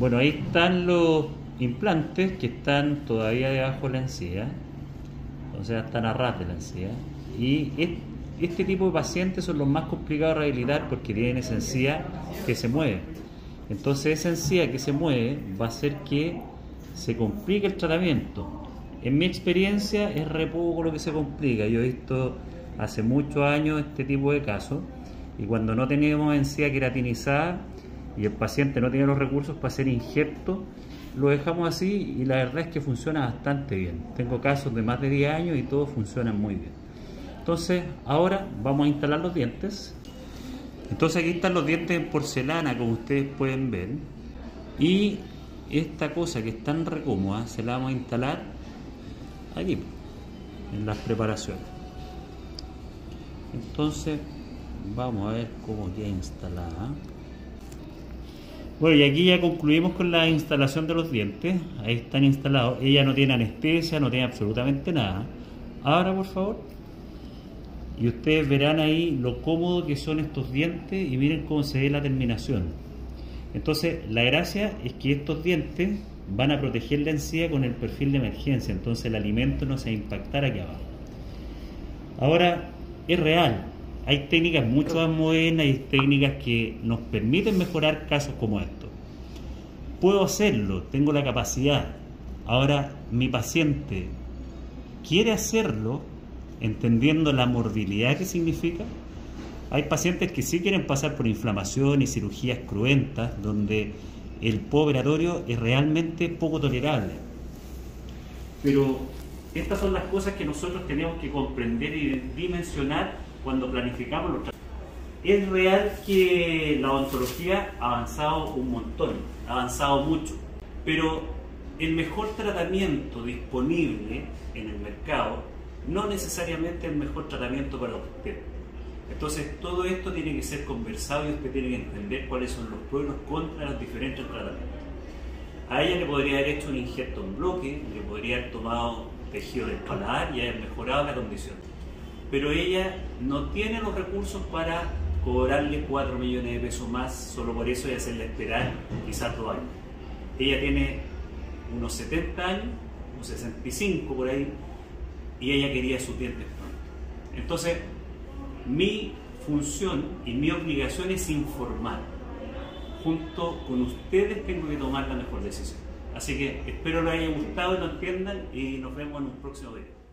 Bueno, ahí están los implantes que están todavía debajo de la encía, o sea, están a ras de la encía. Y este tipo de pacientes son los más complicados de rehabilitar porque tienen esa encía que se mueve. Entonces esa encía que se mueve va a hacer que se complique el tratamiento. En mi experiencia es re poco lo que se complica. Yo he visto hace muchos años este tipo de casos y cuando no teníamos encía queratinizada y el paciente no tiene los recursos para hacer injerto, lo dejamos así y la verdad es que funciona bastante bien. Tengo casos de más de 10 años y todos funcionan muy bien. Entonces, ahora vamos a instalar los dientes. Entonces aquí están los dientes en porcelana, como ustedes pueden ver. Y esta cosa que es tan recómoda, se la vamos a instalar aquí, en las preparaciones. Entonces, vamos a ver cómo queda instalada. Bueno, y aquí ya concluimos con la instalación de los dientes. Ahí están instalados. Ella no tiene anestesia, no tiene absolutamente nada. Ahora, por favor. Y ustedes verán ahí lo cómodo que son estos dientes y miren cómo se ve la terminación. Entonces, la gracia es que estos dientes van a proteger la encía con el perfil de emergencia. Entonces, el alimento no se va a impactar aquí abajo. Ahora, es real hay técnicas mucho más modernas y técnicas que nos permiten mejorar casos como estos. Puedo hacerlo, tengo la capacidad. Ahora, mi paciente quiere hacerlo entendiendo la morbilidad que significa. Hay pacientes que sí quieren pasar por inflamación y cirugías cruentas, donde el postoperatorio es realmente poco tolerable. Pero estas son las cosas que nosotros tenemos que comprender y dimensionar cuando planificamos los. Es real que la odontología ha avanzado un montón, ha avanzado mucho, pero el mejor tratamiento disponible en el mercado no necesariamente el mejor tratamiento para usted. Entonces todo esto tiene que ser conversado y usted tiene que entender cuáles son los pros y los contras de los diferentes tratamientos. A ella le podría haber hecho un injerto en bloque, le podría haber tomado tejido del paladar y haber mejorado la condición pero ella no tiene los recursos para cobrarle 4 millones de pesos más solo por eso y hacerle esperar quizás dos años. Ella tiene unos 70 años, unos 65 por ahí, y ella quería sus dientes pronto. Entonces, mi función y mi obligación es informar. Junto con ustedes tengo que tomar la mejor decisión. Así que espero les haya gustado y lo entiendan y nos vemos en un próximo video.